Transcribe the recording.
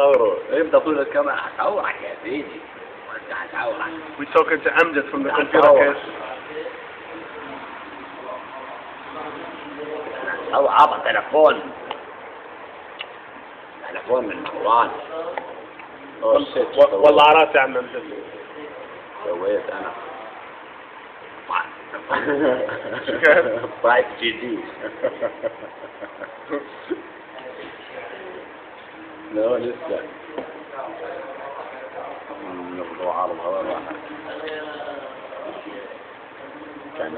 صوروا يبدأ طول الكاميرا هصورك يا سيدي هصورك We talking to Amjad from the computer case. أو عطى تلفون. تلفون من مروان والله عرفت يا عم أمجد. سويت كيف؟ طايف جديد. لا لسه. نبغى عرض هذا كان